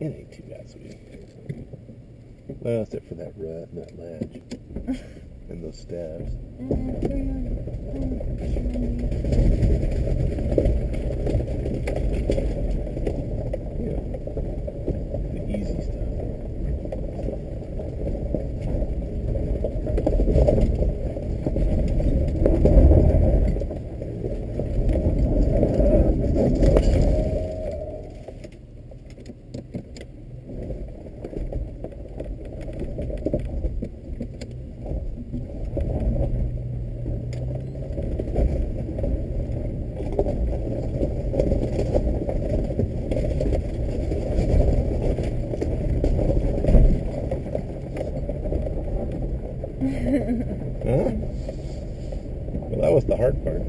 It ain't too bad, sweetie. Well, except for that rut and that ledge and those steps. Mm, yeah. Huh? Well, that was the hard part.